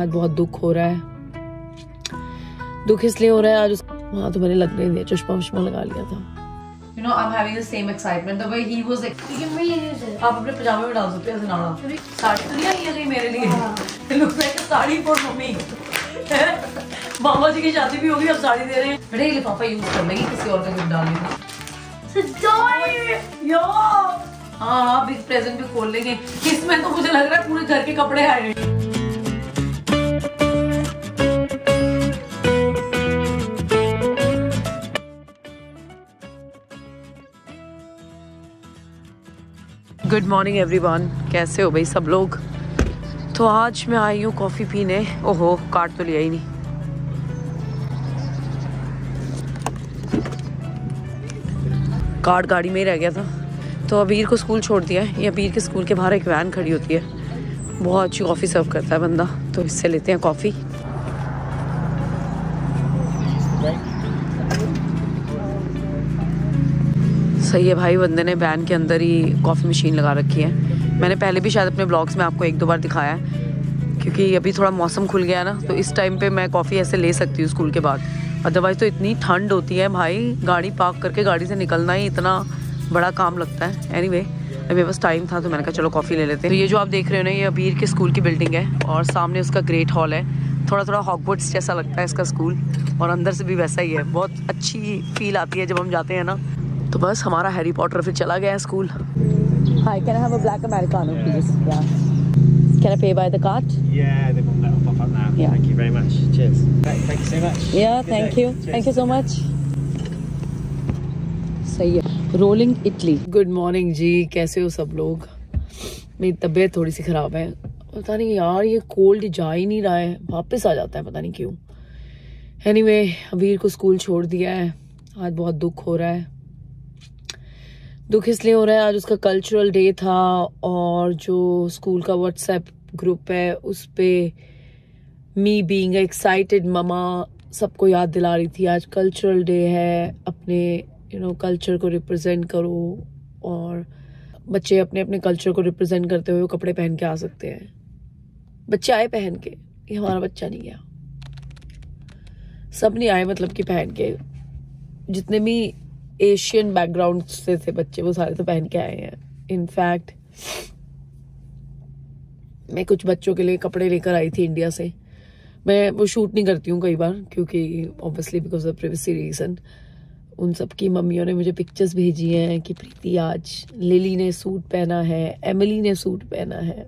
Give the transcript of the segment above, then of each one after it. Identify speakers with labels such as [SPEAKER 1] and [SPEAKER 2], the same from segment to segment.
[SPEAKER 1] आज बहुत दुख हो रहा है। दुख इसलिए हो रहा है आज वहाँ तो मैंने लगने दिया चश्मा वश्मा लगा लिया था। You know, I'm having the same excitement. The way he was like,
[SPEAKER 2] You can reuse it.
[SPEAKER 1] आप अपने पजामे में डाल सकते हो ऐसे साड़ी तो नहीं आई है कहीं मेरे लिए। It looks like a sari for mummy मामा जी की शादी भी होगी अब साड़ी दे रहे हैं। बेटे ये लिफाफा यूज़ कर लेंगे किसी और का गिफ्ट डालने का हाँ हाँ बिग प्रेजेंट भी खोल लेंगे। इसमें तो मुझे लग रहा है पूरे घर के कपड़े आए हैं। गुड मॉर्निंग एवरीवन कैसे हो भाई सब लोग? तो आज मैं आई हूँ कॉफ़ी पीने। ओहो कार्ड तो लिया ही नहीं। कार्ड गाड़ी में ही रह गया था। तो अबीर को स्कूल छोड़ दिया है। ये अबीर के स्कूल के बाहर एक वैन खड़ी होती है। बहुत अच्छी कॉफ़ी सर्व करता है बंदा। तो इससे लेते हैं कॉफ़ी सही है भाई बंदे ने वैन के अंदर ही कॉफ़ी मशीन लगा रखी है। मैंने पहले भी शायद अपने ब्लॉग्स में आपको एक दो बार दिखाया है क्योंकि अभी थोड़ा मौसम खुल गया ना तो इस टाइम पे मैं कॉफ़ी ऐसे ले सकती हूँ स्कूल के बाद। अदरवाइज़ तो इतनी ठंड होती है भाई गाड़ी पार्क करके गाड़ी से निकलना ही इतना बड़ा काम लगता है। एनी anyway, मेरे पास टाइम था तो मैंने कहा चलो कॉफ़ी ले लेते हैं। तो ये जो आप देख रहे हो ना ये अबीर के स्कूल की बिल्डिंग है और सामने उसका ग्रेट हॉल है। थोड़ा थोड़ा हॉकवर्ड्स जैसा लगता है इसका स्कूल और अंदर से भी वैसा ही है। बहुत अच्छी फील आती है जब हम जाते हैं ना। तो बस हमारा हैरी पॉटर फिर चला गया है school uh
[SPEAKER 3] Yeah, now.
[SPEAKER 1] Yeah.
[SPEAKER 3] Thank you very much. Cheers. Thank you so much. Good day. Cheers.
[SPEAKER 1] सही है। रोलिंग इटली गुड मॉर्निंग जी. कैसे हो सब लोग? मेरी तबीयत थोड़ी सी खराब है। पता नहीं यार ये कोल्ड जा ही नहीं रहा है। वापस आ जाता है पता नहीं क्यों। एनीवे anyway, अबीर को स्कूल छोड़ दिया है। आज बहुत दुख हो रहा है। दुख इसलिए हो रहा है, आज उसका कल्चरल डे था और जो स्कूल का व्हाट्सएप ग्रुप है, उस पर मी बीइंग एक्साइटेड ममा सबको याद दिला रही थी, आज कल्चरल डे है, अपने यू नो कल्चर को रिप्रेजेंट करो और बच्चे अपने अपने कल्चर को रिप्रेजेंट करते हुए कपड़े पहन के आ सकते हैं। बच्चे आए पहन के, ये हमारा बच्चा नहीं गया। सब नहीं आए मतलब कि पहन के। जितने भी एशियन बैकग्राउंड से थे बच्चे, वो सारे तो पहन के आए हैं। इनफैक्ट मैं कुछ बच्चों के लिए कपड़े लेकर आई थी इंडिया से। मैं वो शूट नहीं करती हूँ कई बार, क्योंकि obviously because of privacy reason उन सब की मम्मियों ने मुझे पिक्चर्स भेजी हैं कि प्रीति, आज लिली ने सूट पहना है एमिली ने सूट पहना है।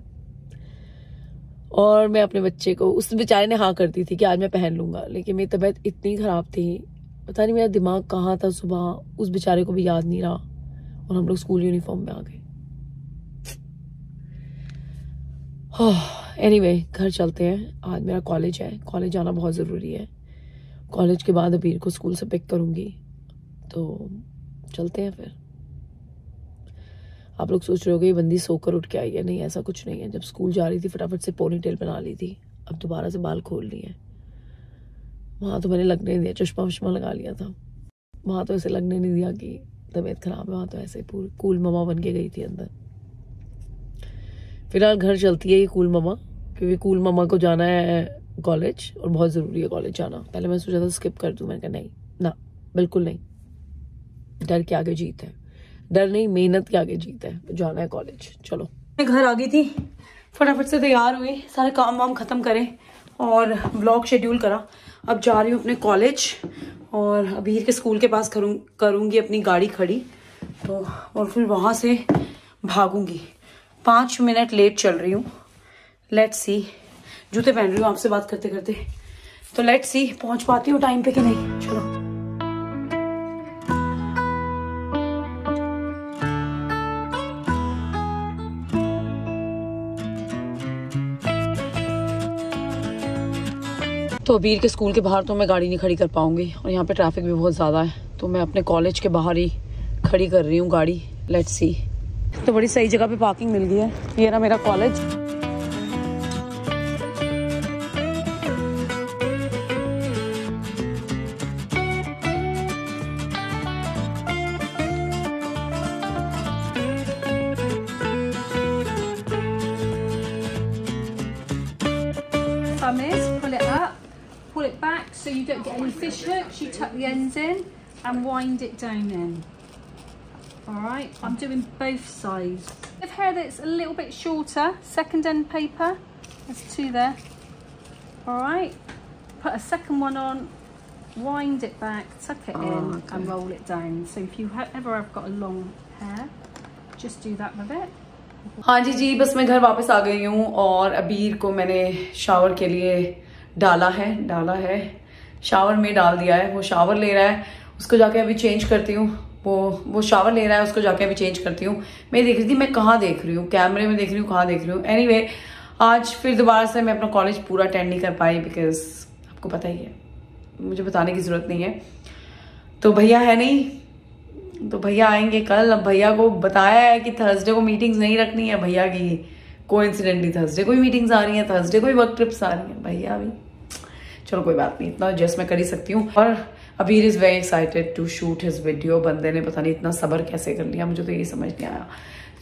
[SPEAKER 1] और मैं अपने बच्चे को, उस बेचारे ने हाँ कर दी थी कि आज मैं पहन लूँगा, लेकिन मेरी तबीयत इतनी खराब थी पता नहीं मेरा दिमाग कहाँ था सुबह उस बेचारे को भी याद नहीं रहा और हम लोग स्कूल यूनिफॉर्म में आ गए। एनीवे anyway, घर चलते हैं। आज मेरा कॉलेज है। कॉलेज जाना बहुत ज़रूरी है। कॉलेज के बाद अबीर को स्कूल से पिक करूँगी। तो चलते हैं फिर। आप लोग सोच रहे हो ये बंदी सोकर उठ के आई है। नहीं ऐसा कुछ नहीं है। जब स्कूल जा रही थी फटाफट से पोनी टेल बना ली थी। अब दोबारा से बाल खोल लिए वहाँ तो मैंने लगने दिया, चश्मा वश्मा लगा लिया था। वहाँ तो ऐसे लगने नहीं दिया कि तबीयत खराब है, वहाँ तो ऐसे पूरी कूल ममा बन के गई थी अंदर। फ़िलहाल घर चलती है ये कूल ममा क्योंकि कूल ममा को जाना है कॉलेज और बहुत ज़रूरी है कॉलेज जाना। पहले मैं सोचा था स्किप कर दूँ, मैंने कहा नहीं, ना, बिल्कुल नहीं। डर के आगे जीत है। डर नहीं, मेहनत के आगे जीत है जाना है कॉलेज चलो। मैं घर आ गई थी, फटाफट से तैयार हुई, सारे काम वाम खत्म करे। और ब्लॉग शेड्यूल करा। अब जा रही हूँ अपने कॉलेज और अबीर के स्कूल के पास करूँ, करूँगी अपनी गाड़ी खड़ी। तो और फिर वहाँ से भागूँगी। पाँच मिनट लेट चल रही हूँ। लेट सी जूते पहन रही हूँ आपसे बात करते करते तो लेट सी पहुँच पाती हूँ टाइम पे कि नहीं? चलो। तो अबीर के स्कूल के बाहर तो मैं गाड़ी नहीं खड़ी कर पाऊँगी और यहाँ पे ट्रैफ़िक भी बहुत ज़्यादा है। तो मैं अपने कॉलेज के बाहर ही खड़ी कर रही हूँ गाड़ी। लेट्स सी तो बड़ी सही जगह पे पार्किंग मिल गई है। ये रहा मेरा college.
[SPEAKER 4] thumb so you don't get any fish hooks. You tuck the ends in and wind it down in. All right, I'm doing both sides. If hair that's a little bit shorter, second end paper, there's two there. All right, put a second one on, wind it back, tuck it in and roll it down. So if you ha- ever have got a long hair, just do that with it.
[SPEAKER 1] हाँ जी जी बस मैं घर वापस आ गई हूँ और अबीर को मैंने शावर के लिए डाला है डाला है शावर में डाल दिया है वो शावर ले रहा है उसको जाके अभी चेंज करती हूँ। वो वो शावर ले रहा है उसको जाके अभी चेंज करती हूँ। मैं देख रही थी मैं कहाँ देख रही हूँ? कैमरे में देख रही हूँ कहाँ देख रही हूँ? एनी anyway, आज फिर दोबारा से मैं अपना कॉलेज पूरा अटेंड नहीं कर पाई बिकॉज़ आपको पता ही है मुझे बताने की ज़रूरत नहीं है। तो भैया है नहीं तो भैया आएँगे कल। अब भैया को बताया है कि थर्सडे को मीटिंग्स नहीं रखनी है। भैया की को इंसिडेंटली थर्सडे को भी मीटिंग्स आ रही हैं थर्सडे को भी वर्क ट्रिप्स आ रही हैं। भैया भी चलो कोई बात नहीं, इतना जस्ट मैं कर ही सकती हूँ। और Abir is very excited to shoot his video बंदे ने पता नहीं इतना सबर कैसे कर लिया, मुझे तो ये समझ नहीं आया।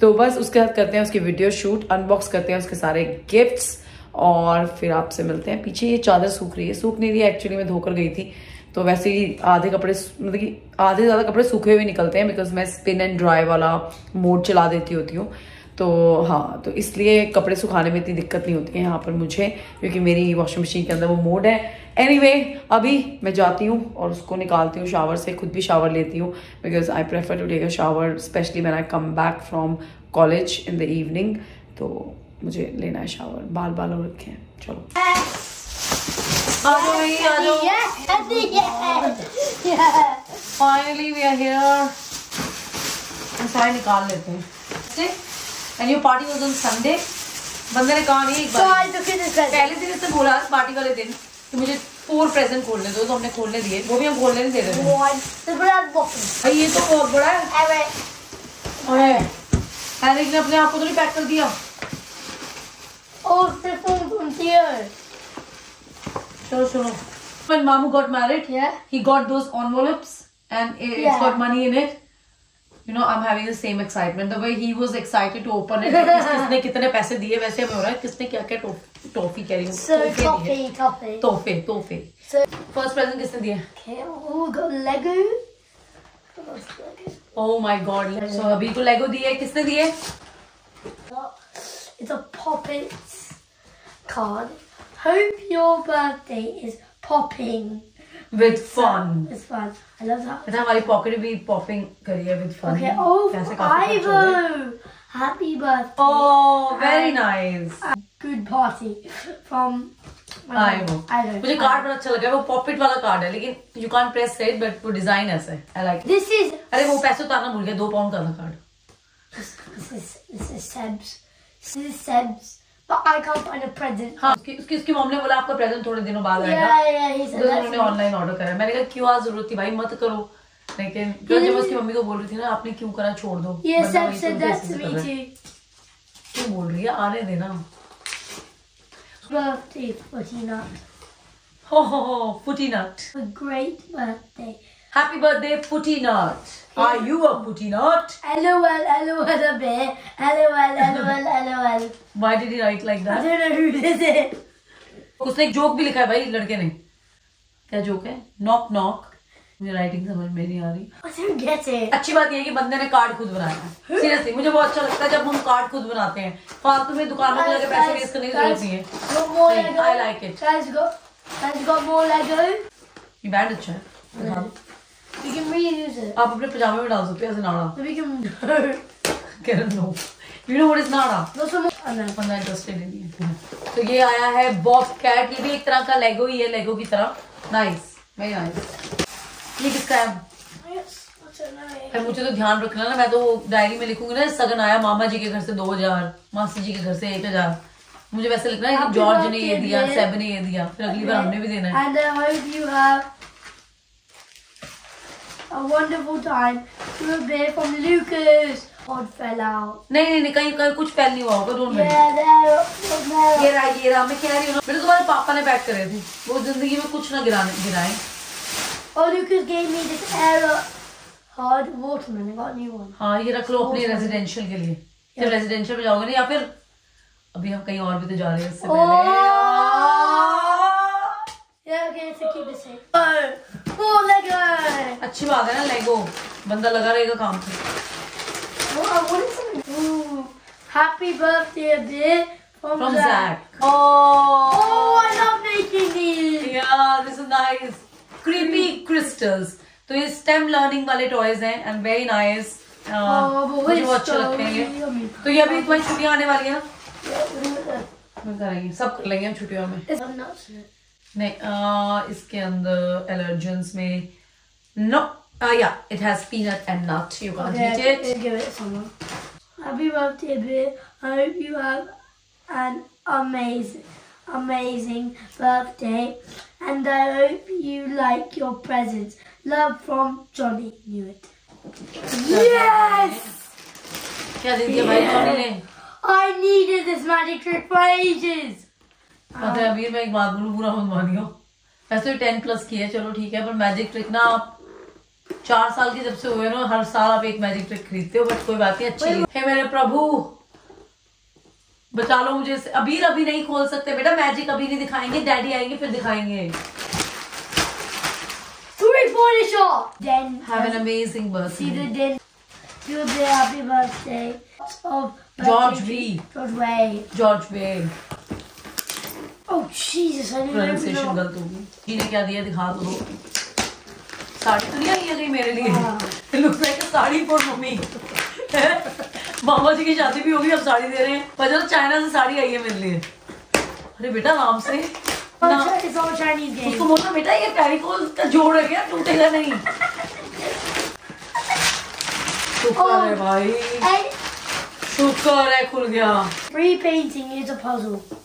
[SPEAKER 1] तो बस उसके साथ करते हैं उसकी वीडियो शूट अनबॉक्स करते हैं उसके सारे गिफ्ट्स और फिर आपसे मिलते हैं। पीछे ये चादर सूख रही है, सूख नहीं रही एक्चुअली मैं धोकर गई थी। तो वैसे ही आधे कपड़े मतलब कि आधे ज़्यादा कपड़े सूखे हुए निकलते हैं बिकॉज़ मैं स्पिन एंड ड्राई वाला मोड चला देती होती हूँ। तो हाँ तो इसलिए कपड़े सुखाने में इतनी दिक्कत नहीं होती है यहाँ पर मुझे क्योंकि मेरी वॉशिंग मशीन के अंदर वो मोड है। एनीवे anyway, अभी मैं जाती हूँ और उसको निकालती हूँ शावर से खुद भी शावर लेती हूँ because I prefer to take a shower specially man I come back from college in the evening तो मुझे लेना है शावर बाल बाल हो रखे हैं। चलो. फाइनली वी आर हियर निकाल लेते हैं and your party was on Sunday बंदे ने कहा नहीं. पहले दिन इसने बोला पार्टी वाले दिन कि मुझे फोर प्रेजेंट खोलने दो तो हमने खोलने दिए वो भी हम खोलने नहीं दे रहे.
[SPEAKER 2] The bread bottom.
[SPEAKER 1] भाई ये तो बहुत बड़ा है
[SPEAKER 2] Eric.
[SPEAKER 1] अरे एरिक ने अपने आप को तो नहीं पैक कर दिया
[SPEAKER 2] Oh, the phone from Theo.
[SPEAKER 1] चलो सुनो when mamu got married
[SPEAKER 2] Yeah.
[SPEAKER 1] he got those envelopes and it- it's
[SPEAKER 2] Yeah.
[SPEAKER 1] got money in it you know i'm having the same excitement the way he was excited to open it किस किसने कितने पैसे दिए वैसे हमें हो रहा है किसने क्या क्या टॉफी कह रही हूँ तोहफे. तोहफे फ़र्स्ट प्रेजेंट किसने दिया.
[SPEAKER 2] Oh?
[SPEAKER 1] Oh my god so अभी को लेगो दिए किसने दिए
[SPEAKER 2] It's a Poppets card. Hope your birthday is popping.
[SPEAKER 1] With fun
[SPEAKER 2] It's fun. I love that.
[SPEAKER 1] बेटा हमारी पॉकेट भी पॉपिंग करी है विद फन.
[SPEAKER 2] Oh,
[SPEAKER 1] हो गए
[SPEAKER 2] Ivo. Happy birthday.
[SPEAKER 1] Oh very nice
[SPEAKER 2] Good party from.
[SPEAKER 1] Ivo.
[SPEAKER 2] Ivo.
[SPEAKER 1] मुझे card बड़ा अच्छा लगा वो पॉकेट वाला कार्ड है लेकिन you can't press it but वो डिज़ाइन ऐसा है आई लाइक
[SPEAKER 2] This is
[SPEAKER 1] अरे वो पैसे उतारना भूल गया दो पाउंड का था card
[SPEAKER 2] this is this is Seb's. This is Seb's. But I can't find a present.
[SPEAKER 1] हाँ उसकी उसकी उसकी मॉम ने बोला आपका प्रेजेंट थोड़े दिनों बाद आएगा। तो उन्होंने ऑनलाइन ऑर्डर करा। मैंने कहा क्यों आज ज़रूरत थी? भाई मत करो। लेकिन जब मैं उसकी मम्मी को बोल रही थी ना आपने क्यों करा? छोड़ दो।
[SPEAKER 2] Said
[SPEAKER 1] तो. क्यों बोल रही है? आने देना
[SPEAKER 2] Birthday.
[SPEAKER 1] Ho ho ho footy nut
[SPEAKER 2] A great birthday.
[SPEAKER 1] Happy birthday footy nut are you a footy nut
[SPEAKER 2] LOL, LOL a bit. LOL, LOL, LOL.
[SPEAKER 1] Why did he write like
[SPEAKER 2] I don't know who this is.
[SPEAKER 1] उसने एक joke भी लिखा है भाई लड़के ने। क्या joke है? नॉक नॉक मुझे राइटिंग समझ में नहीं आ रही. अच्छी बात यह है कि बंदे ने कार्ड खुद बनाया है। सीरियसली मुझे बहुत अच्छा लगता है जब हम कार्ड खुद बनाते हैं। फालतू में दुकानों में जाकर पैसे वेस्ट करने की ज़रूरत नहीं है। Like
[SPEAKER 2] got more Lego.
[SPEAKER 1] ये बैंड अच्छा है।
[SPEAKER 2] We can reuse it.
[SPEAKER 1] आप अपने पजामे में डाल सकते हो ऐसे नाड़ा।
[SPEAKER 2] We can.
[SPEAKER 1] Karen, no. You know what is. बंदा इंटरेस्टेड नहीं है तो ये आया है बॉब कैट ये भी एक तरह का लेगो ही है लेगो की तरह। नाइस वेरी नाइस ये किसका है. फिर मुझे तो ध्यान रखना ना मैं तो डायरी में लिखूँगी ना सगन आया मामा जी के घर से दो हज़ार मासी जी के घर से एक हज़ार। मुझे वैसे लिखना है कि जॉर्ज ने ये दिया सेब ने ये दिया फिर अगली बार हमने भी देना है
[SPEAKER 2] And I hope you have a wonderful time. To a beer from Lucas. Pod fell out.
[SPEAKER 1] नहीं नहीं नहीं कहीं कहीं कुछ फैल नहीं हुआ होगा डोंट. ये रहा ये रहा मैं कह रही हूँ ना, मेरे तो तुम्हारे पापा ने पैक करे थे वो ज़िंदगी में कुछ ना गिराने गिराए
[SPEAKER 2] Oh, Lucas gave me this error hard watermelon. I got a new one.
[SPEAKER 1] हाँ ये रख लो अपने रेजिडेंशियल के लिए जब रेजिडेंशियल में जाओगे ना या फिर अभी हम कहीं और भी तो जा रहे हैं इससे पहले
[SPEAKER 2] Oh! Oh, Lego.
[SPEAKER 1] अच्छी बात है ना लेगो बंदा लगा रहेगा काम पे
[SPEAKER 2] Oh, what is it? Ooh, happy birthday, dear. From,
[SPEAKER 1] From
[SPEAKER 2] Zach.
[SPEAKER 1] Zach.
[SPEAKER 2] Oh, oh, I love making these.
[SPEAKER 1] Yeah, this is nice. Creepy crystals. तो ये स्टेम लर्निंग वाले टॉयज हैं एंड वेरी नाइस
[SPEAKER 2] Oh,
[SPEAKER 1] मुझे
[SPEAKER 2] it's
[SPEAKER 1] अच्छे लगते हैं ये तो ये अभी तुम्हारी छुट्टियाँ आने वाली हैं ना सब कर लेंगे हम छुट्टियों में
[SPEAKER 2] It's got nuts in it.
[SPEAKER 1] नहीं uh, इसके अंदर एलर्जेंस में नो या it has peanut and nut you can't
[SPEAKER 2] Okay,
[SPEAKER 1] eat it
[SPEAKER 2] let's give it to someone. Happy birthday, dear. I hope you have an amazing, amazing birthday. And I hope you like your presents. Love from Johnny Newitt. Yes!
[SPEAKER 1] क्या दे दिया भाई Johnny ने
[SPEAKER 2] I needed this magic trick for ages.
[SPEAKER 1] पता है अभी मैं एक बात बोलू बुरा मत मानियो। वैसे तो टेन प्लस की है चलो ठीक है पर मैजिक ट्रिक ना आप चार साल के जब से हुए ना हर साल आप एक मैजिक ट्रिक खरीदते हो बट कोई बात नहीं अच्छी है हे मेरे प्रभु बचा लो मुझे अबीर अभी नहीं खोल सकते बेटा मैजिक अभी नहीं दिखाएँगे डैडी आएँगे फिर दिखाएँगे।
[SPEAKER 2] Three pointer shot. Then
[SPEAKER 1] have an amazing
[SPEAKER 2] see the the happy birthday of
[SPEAKER 1] George
[SPEAKER 2] birthday
[SPEAKER 1] V.
[SPEAKER 2] George Way.
[SPEAKER 1] George way
[SPEAKER 2] Oh Jesus! Pronunciation
[SPEAKER 1] गलत होगी। जी ने क्या दिया दिखा दो। साड़ी तो नहीं आई है कहीं मेरे लिए। Look like sari for mummy मामा जी की शादी भी होगी अब साड़ी दे रहे हैं। पर चलो चाइना से साड़ी आई है मेरे लिए। अरे बेटा आराम से।
[SPEAKER 2] game.
[SPEAKER 1] उसको बोलना बेटा ये फेविकोल का जोड़ है क्या? टूटेगा नहीं। शुक्र है भाई। शुक्र है खुल गया।
[SPEAKER 2] Repainting is a puzzle.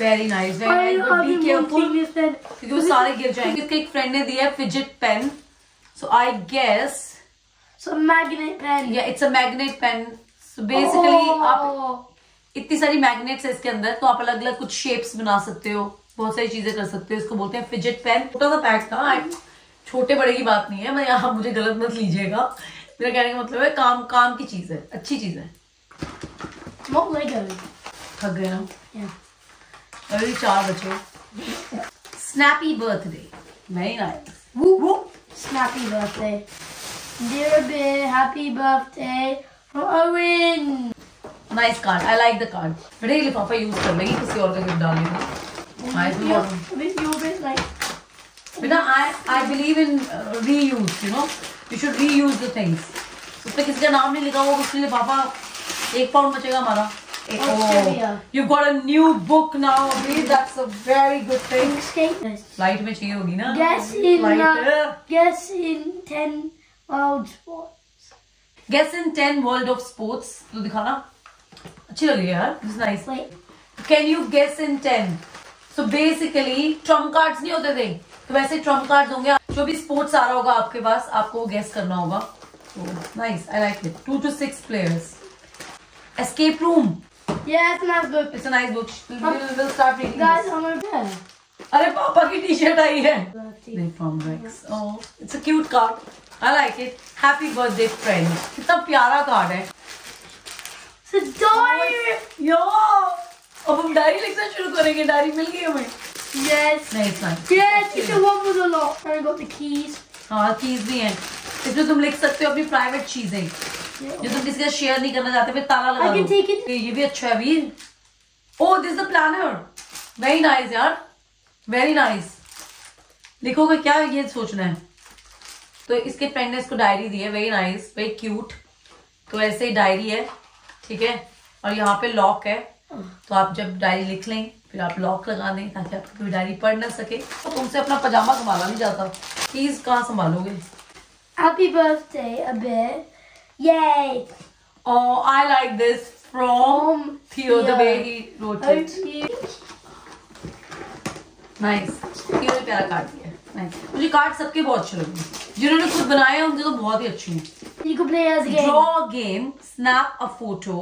[SPEAKER 2] Very
[SPEAKER 1] nice
[SPEAKER 2] very be careful.
[SPEAKER 1] क्योंकि वो सारे गिर जाएँगे। इसके एक फ्रेंड ने दिया है fidget pen so I
[SPEAKER 2] guess a magnet pen.
[SPEAKER 1] या it's a magnet pen so basically आप
[SPEAKER 2] Oh.
[SPEAKER 1] इतनी सारी मैग्नेट्स है इसके अंदर तो आप अलग अलग कुछ शेप्स बना सकते हो। बहुत सारी चीज़ें कर सकते हो। इसको बोलते हैं फिजिट पेन छोटा सा पैक था छोटे बड़े की बात नहीं है। मैं यहाँ मुझे गलत मत लीजिएगा। मेरा कहने का मतलब है काम काम की चीज़ है अच्छी चीज़। है थक गए ना?
[SPEAKER 2] Yeah.
[SPEAKER 1] अभी चार बचे स्नैपी बर्थडे वेरी नाइस वो वो
[SPEAKER 2] Snappy birthday. Dear Bear, happy birthday from Owen.
[SPEAKER 1] Nice card I like the card बेटा ये लिफाफा यूज़ कर लेंगे किसी और का गिफ्ट डालने
[SPEAKER 2] like.
[SPEAKER 1] बेटा किसी नाम नहीं लिखा होगा उसके लिए पापा एक पाउंड बचेगा हमारा। Got a new book now अभी that's a very good thing
[SPEAKER 2] Skate this.
[SPEAKER 1] Light में चाहिए होगी ना?
[SPEAKER 2] Guess in uh, guess in ten wild spots.
[SPEAKER 1] Guess in 10 world of sports तो दिखाना। अच्छी लग रही है यार। This nice
[SPEAKER 2] Wait.
[SPEAKER 1] Can you guess in 10 so basically trump cards नहीं होते थे। तो वैसे ट्रंप कार्ड्स होंगे। जो भी स्पोर्ट्स आ रहा होगा आपके पास आपको गेस करना होगा। Nice I like it two to six players escape room
[SPEAKER 2] Yeah, it's not good.
[SPEAKER 1] It's a nice book will start reading
[SPEAKER 2] Guys, I'm over there.
[SPEAKER 1] अरे पापा की टी शर्ट आई है
[SPEAKER 2] Birthday.
[SPEAKER 1] नहीं from Rex oh it's a cute card I like it happy birthday friend कितना प्यारा card है
[SPEAKER 2] It's a diary.
[SPEAKER 1] यो अब हम डायरी लिखना शुरू करेंगे डायरी मिल गई हमें
[SPEAKER 2] Yes.
[SPEAKER 1] नहीं
[SPEAKER 2] it's it's with a lot. I got the keys.
[SPEAKER 1] हाँ कीज भी हैं इसमें तुम लिख सकते हो अपनी प्राइवेट चीज़ें. जो तुम किसी का शेयर नहीं करना चाहते फिर ताला लगा
[SPEAKER 2] take
[SPEAKER 1] ये भी अच्छा है Veer. Oh this the planner very nice यार। वेरी नाइस लिखोगे क्या ये सोचना है? तो इसके फ्रेंड ने इसको डायरी दी है। वेरी नाइस वेरी क्यूट तो ऐसे ही डायरी है ठीक है? और यहाँ पे लॉक है। तो आप जब डायरी लिख लें फिर आप लॉक लगा दें ताकि आपकी कोई डायरी पढ़ ना सके। तो तुमसे अपना पजामा संभाला नहीं जाता। चीज़ कहाँ संभालोगे?
[SPEAKER 2] Birthday, a bear. Yay.
[SPEAKER 1] Oh, I like this from
[SPEAKER 2] From
[SPEAKER 1] Theo, the way he wrote it.
[SPEAKER 2] Hope you.
[SPEAKER 1] Nice. Theo ने प्यारा काट दिया नहीं मुझे कार्ड सबके बहुत अच्छे लगे जिन्होंने खुद बनाए होंगे तो बहुत ही अच्छे हैं
[SPEAKER 2] a game
[SPEAKER 1] snap a photo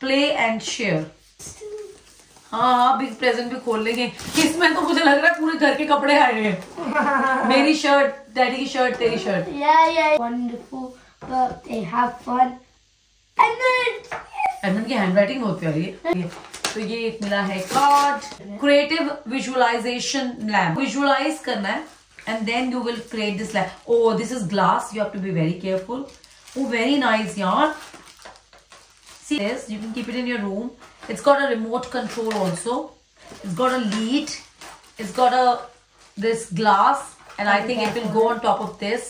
[SPEAKER 1] play and share हाँ हाँ बिग प्रेजेंट भी खोल लेंगे इसमें तो मुझे लग रहा है पूरे घर के कपड़े आए हैं मेरी शर्ट डैडी की शर्ट तेरी shirt
[SPEAKER 2] Yeah, yeah. Wonderful birthday. Have fun. And then.
[SPEAKER 1] Edmund की हैंडराइटिंग बहुत प्यारी है तो ये एक मिला है card creative visualisation lamp visualise करना है and then you will create this lamp oh this is glass you have to be very careful oh very nice यार See this, you can keep it in your room. It's got a remote control also. It's got a lead. It's got a this glass, and I think it will go on top of this.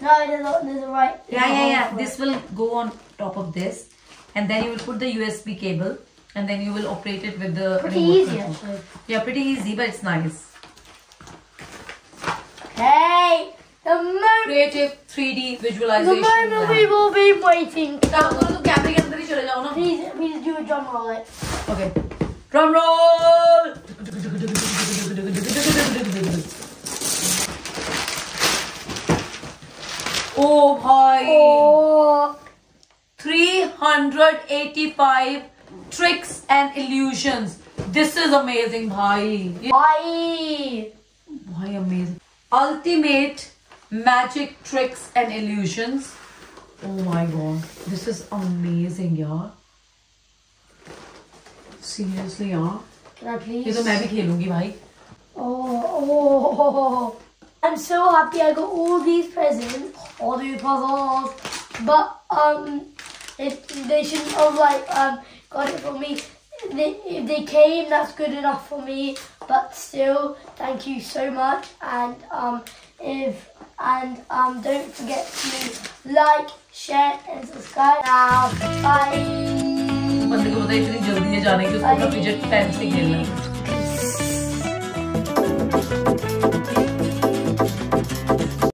[SPEAKER 2] No, there's a, there's a right.
[SPEAKER 1] Yeah, yeah, yeah. This it. will go on top of this, and then you will put the USB cable, and then you will operate it with the.
[SPEAKER 2] Pretty easy,
[SPEAKER 1] control.
[SPEAKER 2] actually.
[SPEAKER 1] Yeah, pretty easy, but it's nice.
[SPEAKER 2] Hey, the moment.
[SPEAKER 1] Creative 3D visualization.
[SPEAKER 2] The
[SPEAKER 1] moment
[SPEAKER 2] we will be waiting. Please, please do a drum roll. It.
[SPEAKER 1] Okay. Drum roll. Oh भाई
[SPEAKER 2] Oh,
[SPEAKER 1] 385 tricks and illusions. This is amazing भाई. ये
[SPEAKER 2] bye.
[SPEAKER 1] भाई amazing. Ultimate magic tricks and illusions. Oh my god. This is amazing यार. Seriously यार.
[SPEAKER 2] Can I
[SPEAKER 1] ये
[SPEAKER 2] please?
[SPEAKER 1] तो मैं भी खेलूंगी भाई.
[SPEAKER 2] Oh, oh, I'm so happy I got all these presents, all these puzzles, but um, it, they shouldn't have like um got it for me. They, if they came, that's good enough for me. But still, thank you so much, and um, if and um, don't forget to like, share, and subscribe. Now, bye.
[SPEAKER 1] बंदे को पता है इतनी जल्दी है जाने की उसको अपना फिजट पेन से खेलना है